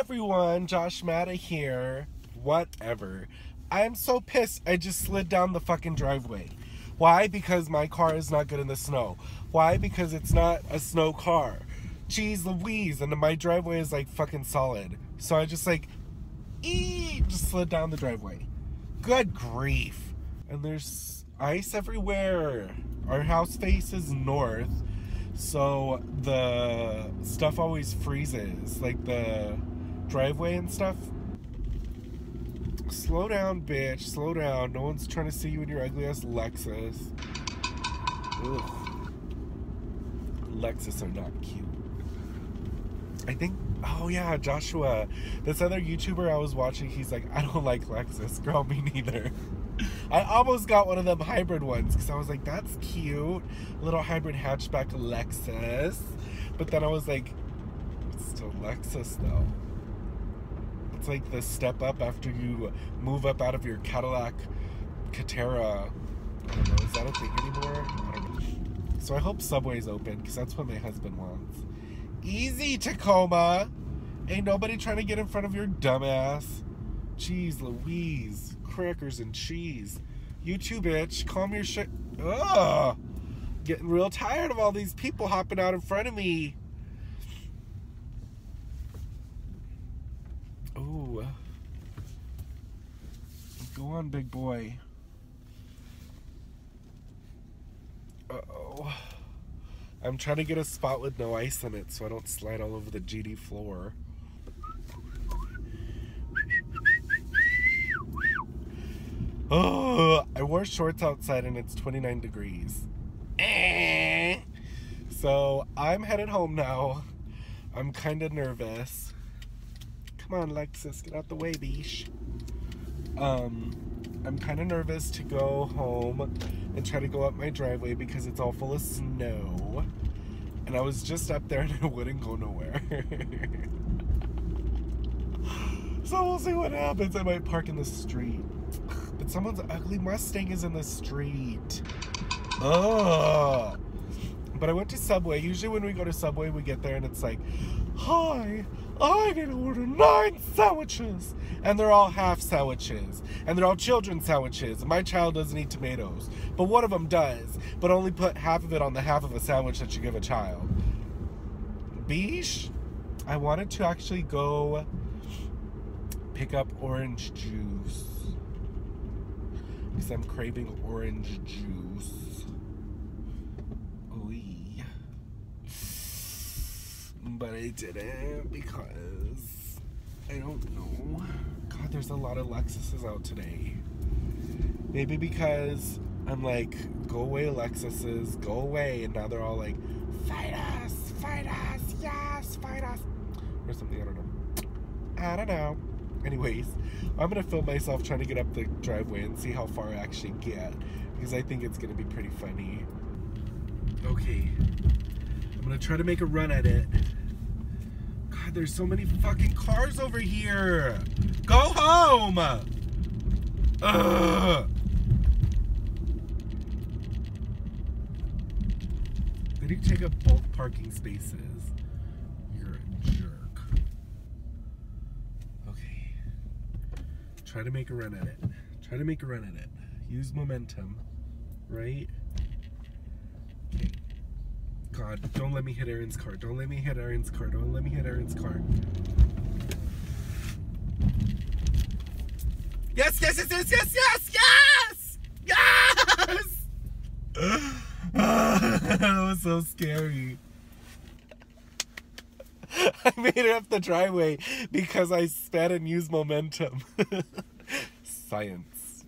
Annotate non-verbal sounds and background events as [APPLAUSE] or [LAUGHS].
everyone, Josh Matta here. Whatever. I'm so pissed I just slid down the fucking driveway. Why? Because my car is not good in the snow. Why? Because it's not a snow car. Jeez Louise, and my driveway is like fucking solid. So I just like, ee, just slid down the driveway. Good grief. And there's ice everywhere. Our house faces north, so the stuff always freezes, like the driveway and stuff. Slow down, bitch. Slow down. No one's trying to see you in your ugly ass Lexus. Ugh. Lexus are not cute. I think, oh yeah, Joshua, this other YouTuber I was watching, he's like, I don't like Lexus. Girl, me neither. [LAUGHS] I almost got one of them hybrid ones because I was like, that's cute. Little hybrid hatchback Lexus. But then I was like, it's still Lexus though. Like the step up after you move up out of your Cadillac Catera. I don't know, is that a thing anymore? I. So I hope Subway's open because that's what my husband wants. Easy, Tacoma. Ain't nobody trying to get in front of your dumbass. Jeez Louise. Crackers and cheese. You too, bitch. Calm your shit. Ugh. Getting real tired of all these people hopping out in front of me. Ooh. Go on, big boy. Uh-oh. I'm trying to get a spot with no ice in it so I don't slide all over the GD floor. Oh, I wore shorts outside and it's 29 degrees. Eh. So I'm headed home now. I'm kind of nervous. Come on, Lexus, get out the way, beesh. Um, I'm kind of nervous to go home and try to go up my driveway because it's all full of snow. And I was just up there and [LAUGHS] it wouldn't go nowhere. [LAUGHS] so we'll see what happens. I might park in the street. But someone's ugly Mustang is in the street. Ugh. But I went to Subway. Usually when we go to Subway, we get there and it's like, Hi, I to order nine sandwiches. And they're all half sandwiches. And they're all children's sandwiches. My child doesn't eat tomatoes. But one of them does. But only put half of it on the half of a sandwich that you give a child. Beesh, I wanted to actually go pick up orange juice. Because I'm craving orange juice. But I didn't because I don't know. God, there's a lot of Lexuses out today. Maybe because I'm like, go away, Lexuses, go away. And now they're all like, fight us, fight us, yes, fight us. Or something, I don't know. I don't know. Anyways, I'm gonna film myself trying to get up the driveway and see how far I actually get because I think it's gonna be pretty funny. Okay, I'm gonna try to make a run at it. God, there's so many fucking cars over here. Go home. Ugh. They take up both parking spaces. You're a jerk. Okay. Try to make a run at it. Try to make a run at it. Use momentum. Right? God, don't let me hit Aaron's car. Don't let me hit Aaron's car. Don't let me hit Aaron's car. Yes, yes, yes, yes, yes, yes, yes! Yes! [LAUGHS] that was so scary. [LAUGHS] I made it up the driveway because I sped and used momentum. [LAUGHS] Science.